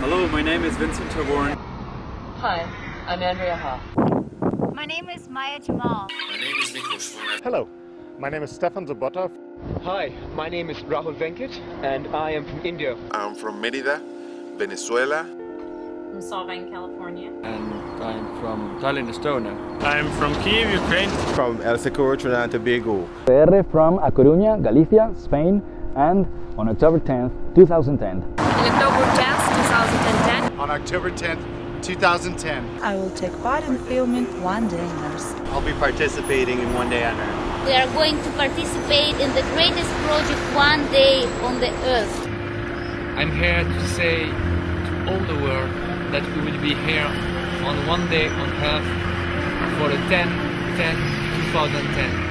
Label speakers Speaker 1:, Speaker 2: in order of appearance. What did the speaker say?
Speaker 1: Hello, my name is Vincent Taborn.
Speaker 2: Hi, I'm Andrea Ha.
Speaker 3: My name is Maya Jamal.
Speaker 4: My name is Miklos.
Speaker 5: Hello, my name is Stefan Zabota.
Speaker 6: Hi, my name is Rahul Venkat and I am from India.
Speaker 7: I'm from Merida, Venezuela.
Speaker 8: I'm from Solvang, California.
Speaker 9: And I'm from Tallinn, Estonia.
Speaker 10: I'm from Kiev, Ukraine.
Speaker 11: From El Secur, Trinidad and Tobago.
Speaker 12: PR from A Coruña, Galicia, Spain, and on October 10th, 2010.
Speaker 8: In October 10th, 2010.
Speaker 13: On October 10th, 2010.
Speaker 14: I will take part in filming One Day on Earth.
Speaker 15: I'll be participating in One Day on Earth.
Speaker 3: We are going to participate in the greatest project One Day on the Earth.
Speaker 16: I'm here to say to all the world that we will be here on One Day on Earth for the 10 10 2010.